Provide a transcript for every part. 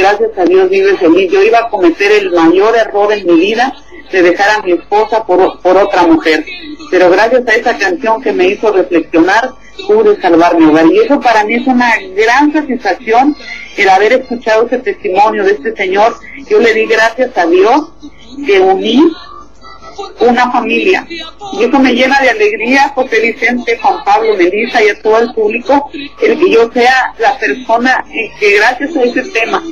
gracias a Dios vive feliz. Yo iba a cometer el mayor error en mi vida de dejar a mi esposa por, otra mujer. Pero gracias a esa canción que me hizo reflexionar, pude salvar mi hogar. Y eso para mí es una gran satisfacción el haber escuchado ese testimonio de este señor. Yo le di gracias a Dios que uní una familia. Y eso me llena de alegría, José Vicente, Juan Pablo, Melissa y a todo el público, el que yo sea la persona que gracias a ese tema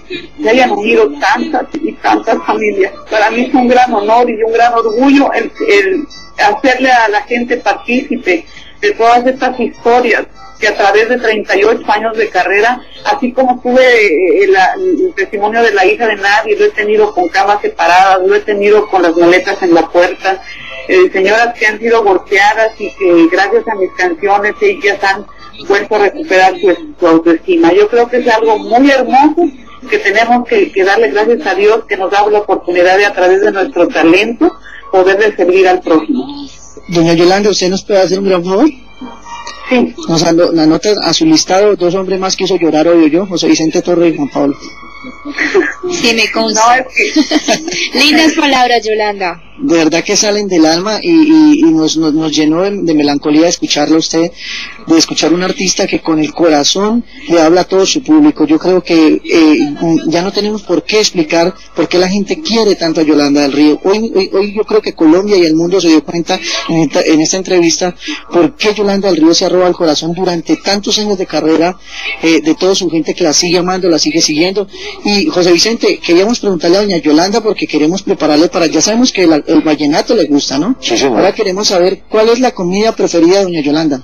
se hayan unido tantas y tantas familias. Para mí es un gran honor y un gran orgullo el, el hacerle a la gente partícipe de todas estas historias que a través de 38 años de carrera, así como tuve eh, el, testimonio de la hija de nadie, lo he tenido con camas separadas, lo he tenido con las maletas en la puerta, eh, señoras que han sido golpeadas y que gracias a mis canciones ellas han vuelto a recuperar su, autoestima. Yo creo que es algo muy hermoso que tenemos que, que darle gracias a Dios que nos da la oportunidad de a través de nuestro talento poderle servir al prójimo. Doña Yolanda, ¿usted nos puede hacer un gran favor? Sí. Nos ano- anota a su listado dos hombres más que hizo llorar hoy yo, José Vicente Torre y Juan Pablo. Sí, me No, consta. es que Lindas palabras, Yolanda. De verdad que salen del alma y, y- nos, nos, nos llenó de, de melancolía de escucharlo a usted, de escuchar un artista que con el corazón le habla a todo su público. Yo creo que eh, ya no tenemos por qué explicar por qué la gente quiere tanto a Yolanda del Río. Hoy, hoy, hoy yo creo que Colombia y el mundo se dio cuenta en esta, en esta entrevista por qué Yolanda del Río se ha robado el corazón durante tantos años de carrera eh, de toda su gente que la sigue amando, la sigue siguiendo. Y José Vicente, queríamos preguntarle a doña Yolanda porque queremos prepararle para, ya sabemos que la- el vallenato le gusta, ¿no? Sí, señor. Ahora queremos saber cuál es la comida preferida de doña Yolanda.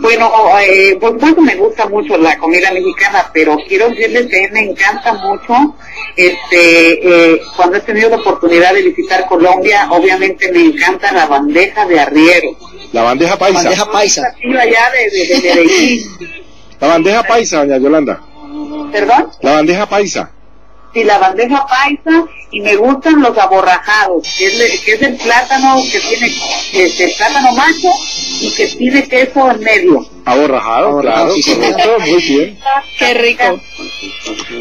Bueno, eh, por supuesto me gusta mucho la comida mexicana, pero quiero decirles que me encanta mucho, este, eh, cuando he tenido la oportunidad de visitar Colombia, obviamente me encanta la bandeja de arriero. La bandeja paisa. Bandeja paisa. Platillo allá de, de, de Medellín, La bandeja paisa, doña Yolanda. ¿perdón? La bandeja paisa. Sí, la bandeja paisa y me gustan los aborrajados, que es, le- que es el plátano que tiene, este, plátano macho y que tiene queso en medio. Aborrajado, Aborrajado, claro, sí, señor. correcto, muy bien. Qué rico.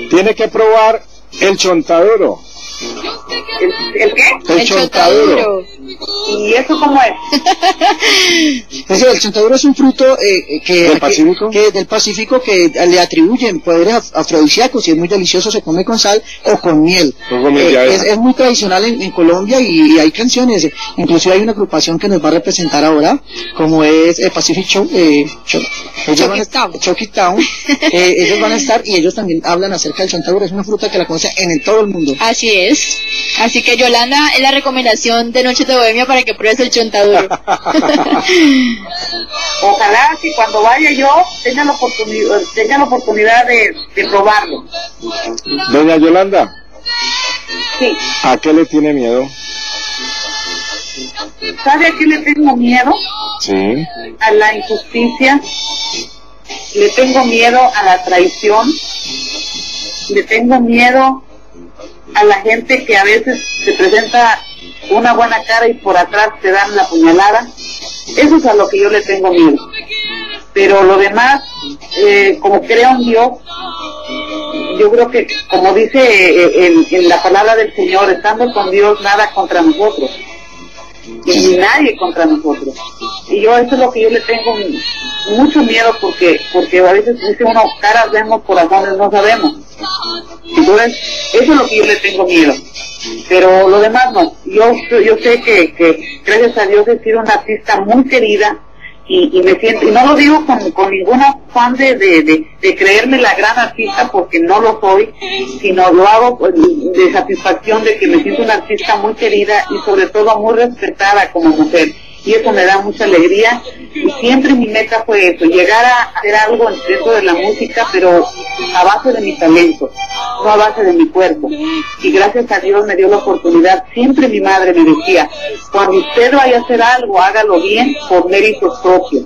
Tiene que probar el chontaduro. ¿El, el qué? El, chontaduro. ¿Y eso cómo es? Ese, el chontaduro es un fruto eh, que, ¿Del que- Pacífico? que- del Pacífico que le atribuyen poderes af- afrodisíacos y es muy delicioso, se come con sal o con miel. Con Eh, es, es muy tradicional en, en Colombia y, y hay canciones, eh, inclusive hay una agrupación que nos va a representar ahora, como es eh, Pacific Show, eh, Show- ellos van a- Town. Chucky Town, eh, ellos van a estar y ellos también hablan acerca del chontaduro, es una fruta que la conoce en el- todo el mundo. Así es. Así que Yolanda es la recomendación de Noche de Bohemia para que pruebes el chontaduro. Ojalá que cuando vaya yo tenga la oportunidad, tenga la oportunidad de, de probarlo. Doña Yolanda, Sí. ¿a qué le tiene miedo? ¿Sabe a qué le tengo miedo? Sí. A la injusticia. Le tengo miedo a la traición. Le tengo miedo a la gente que a veces se presenta una buena cara y por atrás te dan la puñalada. Eso es a lo que yo le tengo miedo. Pero lo demás, eh, como creo en Dios, yo creo que, como dice eh, en, la palabra del Señor, estando con Dios, nada contra nosotros. Y ni nadie contra nosotros. Y yo, eso es lo que yo le tengo mucho miedo porque, porque a veces dice uno, caras vemos, corazones no sabemos. Entonces, eso es lo que yo le tengo miedo. Pero lo demás no. Yo, yo sé que, que gracias a Dios he sido una artista muy querida y, y me siento, y no lo digo con, con ningún afán de, de, de, creerme la gran artista porque no lo soy, sino lo hago de satisfacción de que me siento una artista muy querida y sobre todo muy respetada como mujer. Y eso me da mucha alegría y siempre mi meta fue eso, llegar a hacer algo dentro de la música, pero a base de mi talento, no a base de mi cuerpo. Y gracias a Dios me dio la oportunidad. Siempre mi madre me decía, cuando usted vaya a hacer algo, hágalo bien por méritos propios.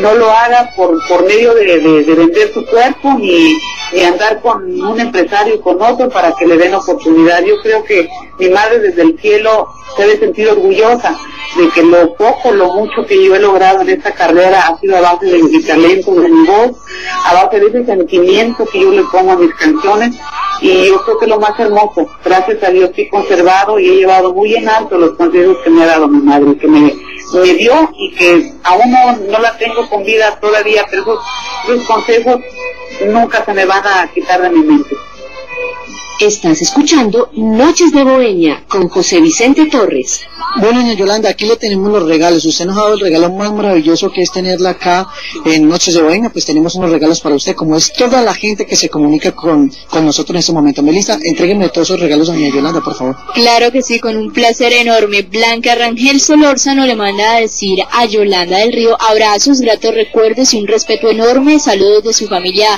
No lo haga por, por medio de, de, vender su cuerpo ni, ni andar con un empresario y con otro para que le den oportunidad. Yo creo que mi madre desde el cielo se debe sentir orgullosa de que lo poco, lo mucho que yo he logrado en esta carrera ha sido a base de mi talento, de mi voz, a base de ese sentimiento que yo le pongo a mis canciones y yo creo que lo más hermoso, gracias a Dios he conservado y he llevado muy en alto los consejos que me ha dado mi madre, que me, me dio y que aún no, la tengo con vida todavía, pero esos, esos consejos nunca se me van a quitar de mi mente. Estás escuchando Noches de Bohemia con José Vicente Torres. Bueno, doña Yolanda, aquí le tenemos los regalos. Usted nos ha dado el regalo más maravilloso que es tenerla acá en Noches de Bohemia. Pues tenemos unos regalos para usted, como es toda la gente que se comunica con, con nosotros en este momento. Melissa, entrégueme todos esos regalos a doña Yolanda, por favor. Claro que sí, con un placer enorme. Blanca Rangel Solórzano le manda a decir a Yolanda del Río abrazos, gratos recuerdos y un respeto enorme. Saludos de su familia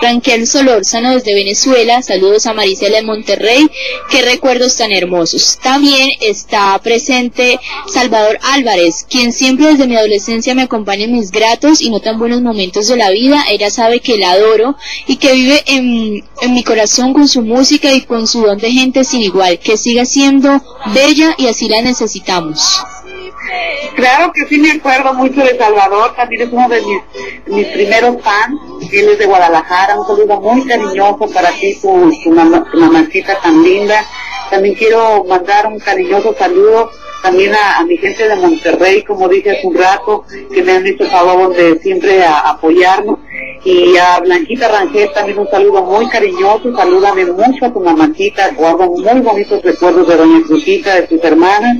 Rangel Solórzano desde Venezuela. Saludos a Maricela de Monterrey. Qué recuerdos tan hermosos. También está presente Salvador Álvarez, quien siempre desde mi adolescencia me acompaña en mis gratos y no tan buenos momentos de la vida. Ella sabe que la adoro y que vive en, en mi corazón con su música y con su don de gente sin igual. Que siga siendo bella y así la necesitamos. Claro que sí me acuerdo mucho de Salvador, también es uno de mis, mis primeros fans, él es de Guadalajara, un saludo muy cariñoso para ti, tu, tu, mamacita tan linda. También quiero mandar un cariñoso saludo también a, mi gente de Monterrey, como dije hace un rato, que me han hecho favor de siempre apoyarnos. Y a Blanquita Rangel también un saludo muy cariñoso, salúdame mucho a tu mamacita, guardo muy bonitos recuerdos de Doña Cruzita, de tus hermanas,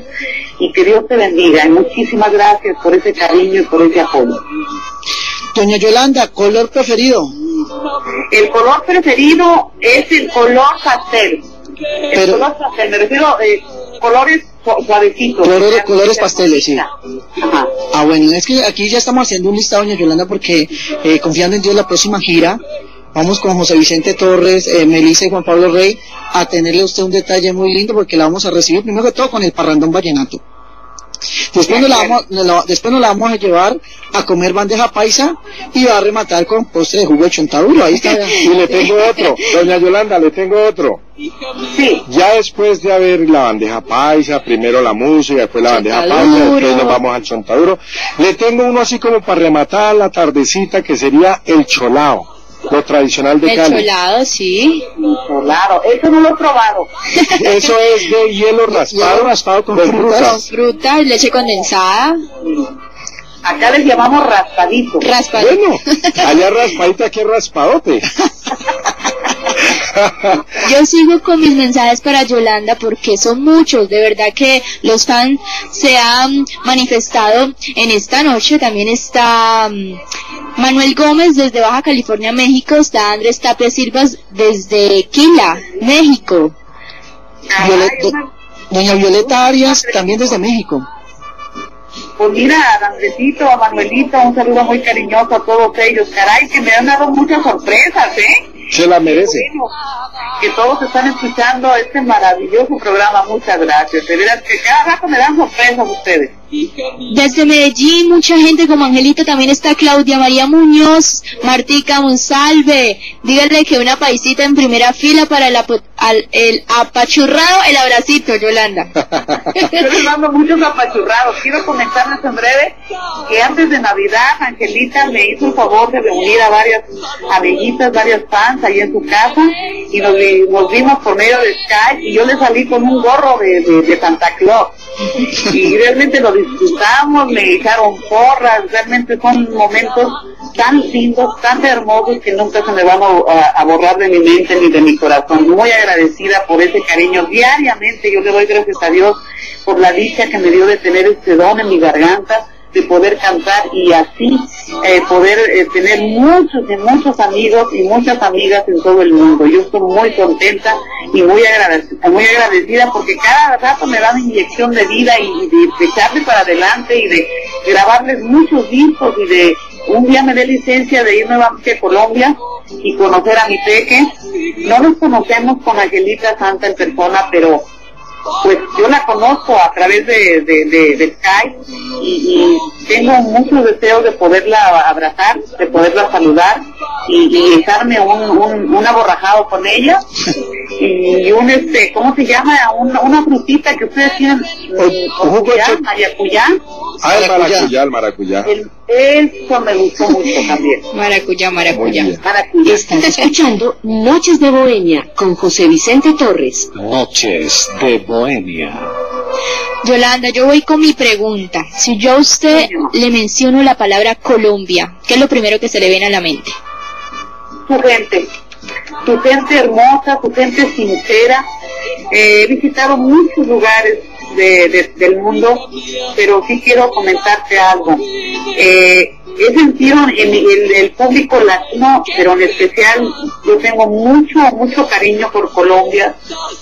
y que Dios te bendiga. Y muchísimas gracias por ese cariño y por ese apoyo. Doña Yolanda, ¿color preferido? El color preferido es el color pastel. El color pastel, me refiero a eh, colores suavecitos. colores pasteles, sí. Ah, bueno, es que aquí ya estamos haciendo un listado, doña Yolanda, porque eh, confiando en Dios la próxima gira, vamos con José Vicente Torres, eh, Melissa y Juan Pablo Rey a tenerle a usted un detalle muy lindo porque la vamos a recibir primero que todo con el parrandón vallenato. Después nos, la vamos, después nos la vamos a llevar a comer bandeja paisa y va a rematar con postre de jugo de chontaduro. Ahí está. Y le tengo otro, doña Yolanda, le tengo otro. Sí. Ya después de haber la bandeja paisa, primero la música, después la bandeja paisa, después nos vamos al chontaduro. Le tengo uno así como para rematar la tardecita que sería el cholao. Lo tradicional de Cali. El cholado, sí. Cholado, eso no lo he probado. Eso es de hielo raspado, raspado con frutas. Fruta, leche condensada. Acá les llamamos raspadito. Raspadito. Bueno, allá raspadito, aquí raspadote. Yo sigo con mis mensajes para Yolanda porque son muchos, de verdad que los fans se han manifestado en esta noche. También está mm, Manuel Gómez desde Baja California, México. Está Andrés Tapia Silvas desde Quila, México. doña Violeta Arias también desde México. Pues mira, a Andresito, a Manuelito, un saludo muy cariñoso a todos ellos. Caray, que me han dado muchas sorpresas, ¿eh? Se la merece. que todos están escuchando este maravilloso programa. Muchas gracias. De verdad que cada rato me dan sorpresas ustedes. Desde Medellín, mucha gente como Angelita, también está Claudia María Muñoz, Martica Monsalve. Díganle que una paisita en primera fila para el, el apachurrado, el abracito, Yolanda. Estoy dando muchos apachurrados. Quiero comentarles en breve que antes de Navidad, Angelita me hizo el favor de reunir a varias amiguitas, varias fans ahí en su casa y nos, vimos por medio de Skype y yo le salí con un gorro de Santa Claus y realmente lo disfrutamos, me echaron porras, realmente son momentos tan lindos, tan hermosos que nunca se me van a, borrar de mi mente ni de mi corazón. Muy agradecida por ese cariño. Diariamente yo le doy gracias a Dios por la dicha que me dio de tener este don en mi garganta de poder cantar y así eh, poder eh, tener muchos y muchos amigos y muchas amigas en todo el mundo. Yo estoy muy contenta y muy agradecida, porque cada rato me dan inyección de vida y, de, echarme para adelante y de grabarles muchos discos y de un día me dé licencia de irme a Colombia y conocer a mi peque. No nos conocemos con Angelita Santa en persona, pero pues yo la conozco a través de, de, Skype y, tengo muchos deseos de poderla abrazar, de poderla saludar y, echarme un, un, aborrajado con ella y un este, ¿cómo se llama? una frutita que ustedes tienen, maracuyá. Ah, el maracuyá, el maracuyá. eso me gustó mucho también. Maracuyá, maracuyá. maracuyá. Están escuchando Noches de Bohemia con José Vicente Torres. Noches de Bohemia. Yolanda, yo voy con mi pregunta. Si yo a usted le menciono la palabra Colombia, ¿qué es lo primero que se le viene a la mente? Su gente, su gente hermosa, su gente sincera. Eh, he visitado muchos lugares del mundo, pero sí quiero comentarte algo. Eh, he sentido en, el público latino, pero en especial yo tengo mucho, mucho cariño por Colombia,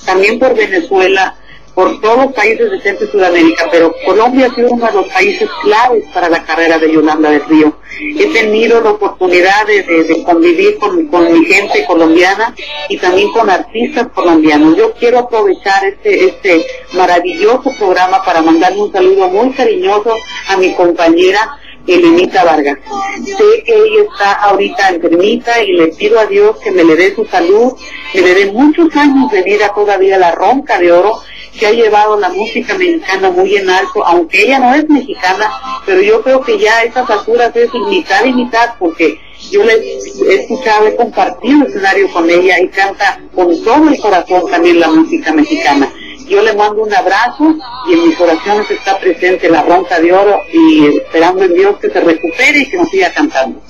también por Venezuela, por todos los países de Centro y Sudamérica, pero Colombia ha sido uno de los países claves para la carrera de Yolanda del Río. He tenido la oportunidad de, convivir con, mi gente colombiana y también con artistas colombianos. Yo quiero aprovechar este, este maravilloso programa para mandarle un saludo muy cariñoso a mi compañera Elenita Vargas. Sé que ella está ahorita enfermita y le pido a Dios que me le dé su salud, que le dé muchos años de vida todavía la ronca de oro que ha llevado la música mexicana muy en alto, aunque ella no es mexicana, pero yo creo que ya a estas alturas es mitad y mitad, porque yo le he escuchado, he compartido escenario con ella y canta con todo el corazón también la música mexicana. Yo le mando un abrazo y en mis oraciones está presente la ronca de oro y esperando en Dios que se recupere y que nos siga cantando.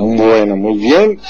Bueno, muy bien.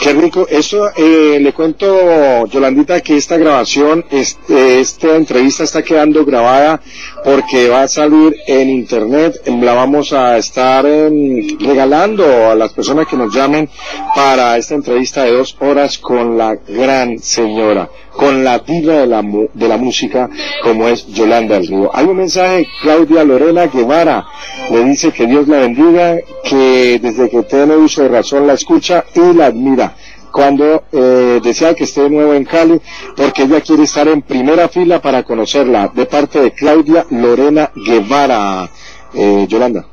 Qué rico. Eso eh, le cuento, Yolandita, que esta grabación, este, esta entrevista está quedando grabada porque va a salir en internet. La vamos a estar em, regalando a las personas que nos llamen para esta entrevista de dos horas con la gran señora, con la diva de la, de la música como es Yolanda del Río. Hay un mensaje, Claudia Lorena Guevara, le dice que Dios la bendiga, que desde que tiene uso de razón la escucha y la admira cuando eh, desea que esté de nuevo en Cali, porque ella quiere estar en primera fila para conocerla, de parte de Claudia Lorena Guevara. Eh, Yolanda.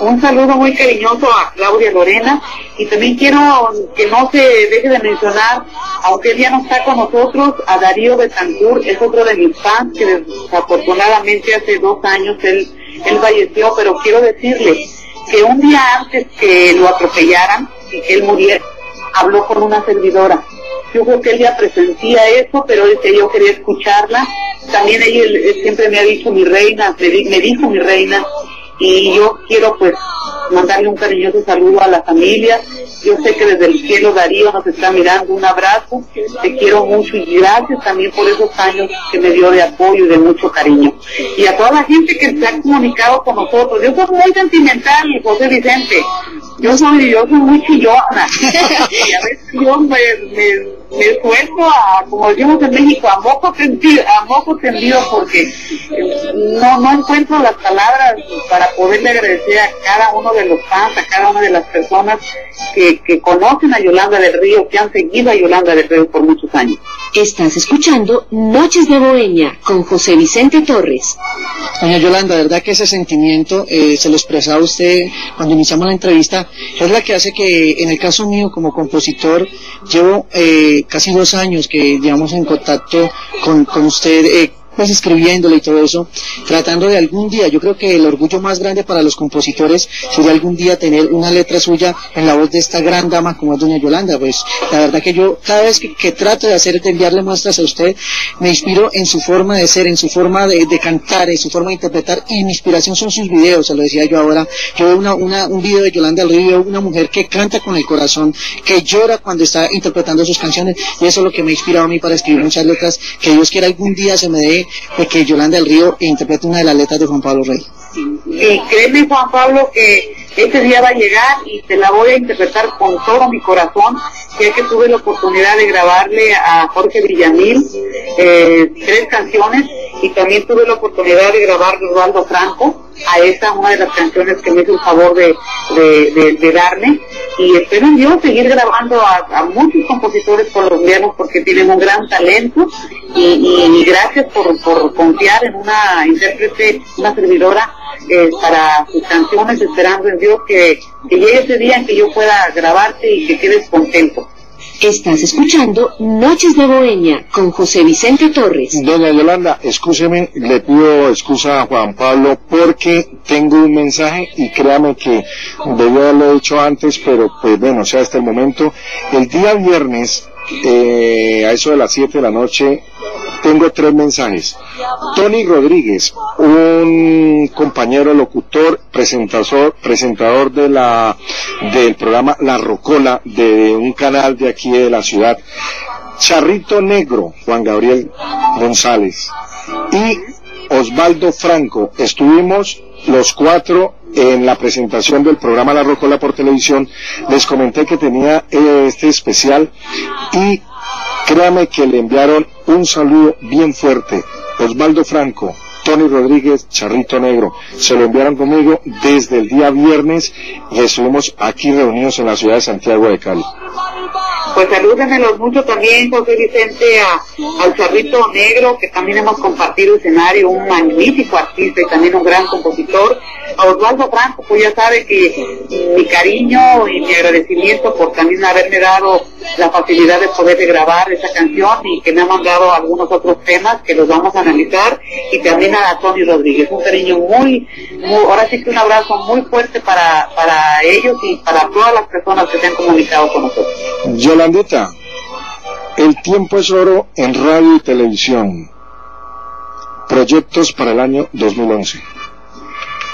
Un saludo muy cariñoso a Claudia Lorena y también quiero que no se deje de mencionar, aunque ya no está con nosotros, a Darío Betancourt, es otro de mis fans que desafortunadamente hace dos años él, él falleció, pero quiero decirle que un día antes que lo atropellaran y que él muriera, habló con una servidora. Yo creo que él ya presentía eso, pero que yo quería escucharla. También ella siempre me ha dicho mi reina, me, me dijo mi reina, y yo quiero pues mandarle un cariñoso saludo a la familia. Yo sé que desde el cielo Darío nos está mirando. Un abrazo. Te quiero mucho y gracias también por esos años que me dio de apoyo y de mucho cariño. Y a toda la gente que se ha comunicado con nosotros. Yo soy muy sentimental, José Vicente. Yo soy, yo soy muy chillona. y a veces yo me, me me suelto a, como decimos en México, a moco tendido, a moco tendido porque eh, no, no encuentro las palabras para poderle agradecer a cada uno de los fans, a cada una de las personas que, que conocen a Yolanda del Río, que han seguido a Yolanda del Río por muchos años. Estás escuchando Noches de Bohemia con José Vicente Torres. Doña Yolanda, verdad que ese sentimiento eh, se lo expresaba usted cuando iniciamos la entrevista, es la que hace que en el caso mío como compositor llevo eh, casi dos años que llevamos en contacto con, con usted eh, pues escribiéndole y todo eso, tratando de algún día, yo creo que el orgullo más grande para los compositores sería algún día tener una letra suya en la voz de esta gran dama como es doña Yolanda, pues la verdad que yo cada vez que, trato de hacer, de enviarle muestras a usted, me inspiro en su forma de ser, en su forma de, cantar, en su forma de interpretar y mi inspiración son sus videos, se lo decía yo ahora, yo veo una, una, un video de Yolanda del Río, una mujer que canta con el corazón, que llora cuando está interpretando sus canciones y eso es lo que me ha inspirado a mí para escribir muchas letras, que Dios quiera algún día se me dé de que Yolanda del Río interprete una de las letras de Juan Pablo Rey. Y créeme Juan Pablo que ese día va a llegar y te la voy a interpretar con todo mi corazón, ya que tuve la oportunidad de grabarle a Jorge Villamil eh, tres canciones y también tuve la oportunidad de grabar Osvaldo Franco a esa una de las canciones que me hizo el favor de, de, darme y espero yo seguir grabando a, muchos compositores colombianos porque tienen un gran talento y, gracias por, por, confiar en una intérprete, una servidora eh, para sus canciones esperando en Dios que, que llegue ese día en que yo pueda grabarte y que quedes contento. Estás escuchando Noches de Bohemia con José Vicente Torres. Doña Yolanda, escúcheme, le pido excusa a Juan Pablo porque tengo un mensaje y créame que debía haberlo hecho antes, pero pues bueno, sea hasta el momento. El día viernes eh, a eso de las 7 de la noche, tengo tres mensajes. Tony Rodríguez, un compañero locutor, presentador, presentador de la, del programa La Rocola, de un canal de aquí de la ciudad. Charrito Negro, Juan Gabriel González. Y Osvaldo Franco. Estuvimos los cuatro en la presentación del programa La Rocola por televisión, les comenté que tenía eh, este especial y créame que le enviaron un saludo bien fuerte. Osvaldo Franco, Tony Rodríguez, Charrito Negro, se lo enviaron conmigo desde el día viernes y estuvimos aquí reunidos en la ciudad de Santiago de Cali. Pues salúdenmelos mucho también, José Vicente, a, al Charrito Negro, que también hemos compartido escenario, un magnífico artista y también un gran compositor. A Osvaldo Franco, pues ya sabe que mi cariño y mi agradecimiento por también haberme dado la facilidad de poder grabar esa canción y que me ha mandado algunos otros temas que los vamos a analizar y también a Tony Rodríguez. Un cariño muy, muy ahora sí que un abrazo muy fuerte para, para ellos y para todas las personas que se han comunicado con nosotros. Yolandita, el tiempo es oro en radio y televisión. Proyectos para el año 2011.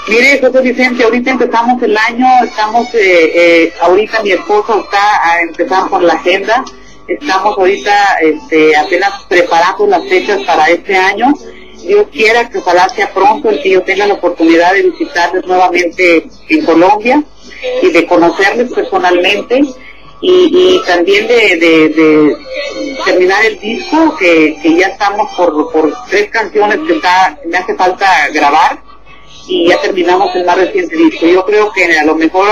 Mire, José Vicente, ahorita empezamos el año, estamos, eh, eh, ahorita mi esposo está a empezar por la agenda, estamos ahorita este, apenas preparando las fechas para este año. Dios quiera que ojalá sea pronto el que yo tenga la oportunidad de visitarles nuevamente en Colombia y de conocerles personalmente y, también de, terminar el disco que, ya estamos por, por tres canciones que está, me hace falta grabar y ya terminamos el más reciente disco. Yo creo que a lo mejor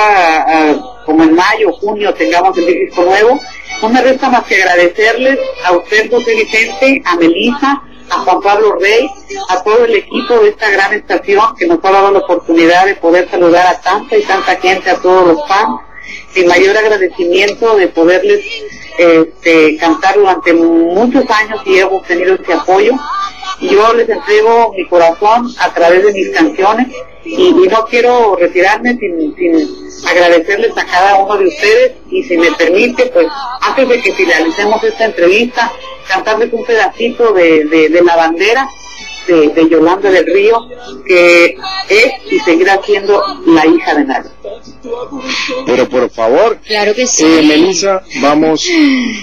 como en mayo, junio tengamos el disco nuevo. No me resta más que agradecerles a usted, José Vicente, a Melissa, a Juan Pablo Rey, a todo el equipo de esta gran estación que nos ha dado la oportunidad de poder saludar a tanta y tanta gente, a todos los fans sin mayor agradecimiento de poderles este, cantar durante muchos años y hemos tenido ese apoyo. Yo les entrego mi corazón a través de mis canciones y, no quiero retirarme sin, agradecerles a cada uno de ustedes y si me permite, pues antes de que finalicemos esta entrevista, cantarles un pedacito de, de la bandera de, Yolanda del Río, que es y seguirá siendo la hija de nadie. Pero por favor, claro que sí. Eh, Melissa, vamos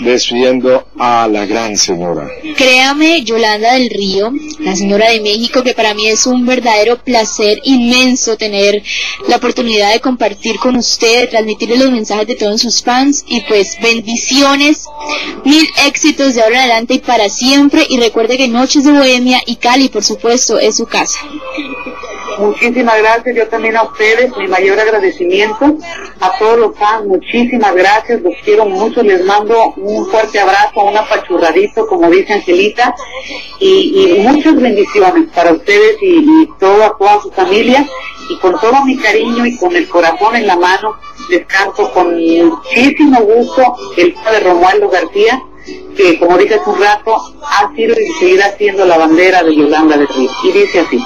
despidiendo a la gran señora. Créame, Yolanda del Río, la señora de México, que para mí es un verdadero placer inmenso tener la oportunidad de compartir con usted, transmitirle los mensajes de todos sus fans y pues bendiciones, mil éxitos de ahora en adelante y para siempre. Y recuerde que Noches de Bohemia y Cali por supuesto, es su casa. Muchísimas gracias, yo también a ustedes, mi mayor agradecimiento, a todos los fans, muchísimas gracias, los quiero mucho, les mando un fuerte abrazo, un apachurradito, como dice Angelita, y, muchas bendiciones para ustedes y, y toda, toda su familia, y con todo mi cariño y con el corazón en la mano, les con muchísimo gusto el de Romualdo García, que como dije hace un rato, ha sido y seguirá siendo la bandera de Yolanda de Río. Y dice así.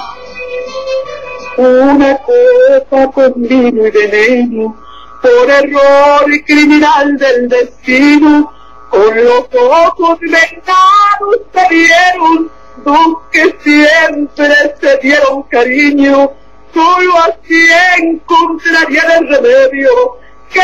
Una copa con vino y veneno, por error y criminal del destino, con los ojos vengados se vieron, dos que siempre se dieron cariño, solo así encontrarían el remedio que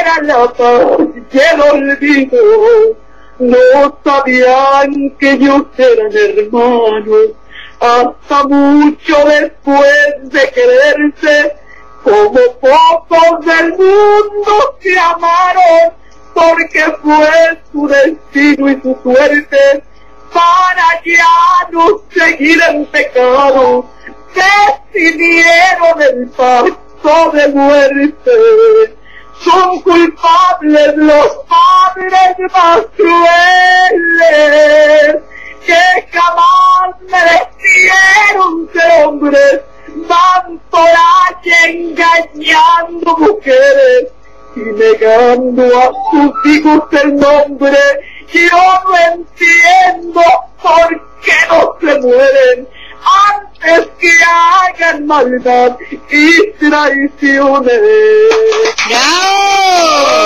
era la paz y el olvido, no sabían que yo eran hermanos, hasta mucho después de quererse, como pocos del mundo se amaron, porque fue su destino y su suerte, para ya no seguir en pecado, decidieron el pacto de muerte. Son culpables los padres más crueles que jamás merecieron ser hombres, van por allí engañando mujeres y negando a sus hijos el nombre. Yo no entiendo por qué no se mueren antes que hagan maldad y traiciones. ¡Bravo!